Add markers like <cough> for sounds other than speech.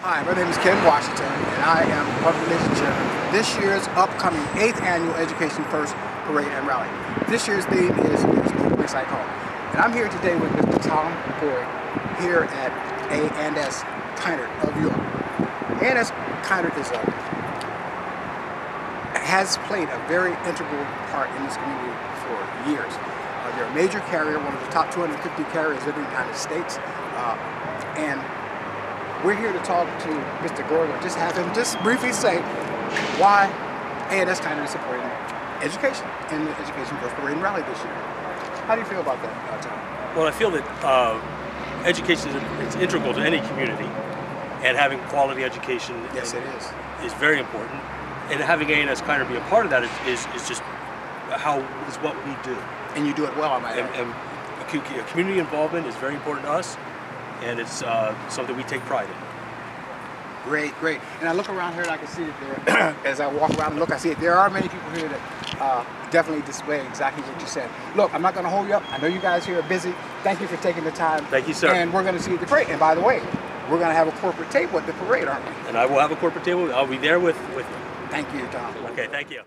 Hi, my name is Ken Washington, and I am the Public Relations Chairman for this year's upcoming 8th Annual Education First Parade and Rally. This year's theme is Place Like Home. And I'm here today with Mr. Tom Boyd here at A&S Kinard of York. A&S Kinard is a, has played a very integral part in this community for years. Uh, they're a major carrier, one of the top 250 carriers in the United States, uh, and we're here to talk to Mr. Gordon. Just have him just briefly say why A&S Kinard is supporting education in the Education First Parade and Rally this year. How do you feel about that, uh, Tom? Well, I feel that uh, education is it's integral to any community, and having quality education Yes, it is. is very important. And having A&S Kinard be a part of that is, is, is just how is what we do. And you do it well, I might And, add. and a cu- a community involvement is very important to us, and it's uh, something we take pride in. Great, great. And I look around here and I can see that there, <clears throat> as I walk around and look, I see it. There are many people here that uh, definitely display exactly what you said. Look, I'm not going to hold you up. I know you guys here are busy. Thank you for taking the time. Thank you, sir. And we're going to see you at the parade. And by the way, we're going to have a corporate table at the parade, aren't we? And I will have a corporate table. I'll be there with, with you. Thank you, Tom. Okay, thank you.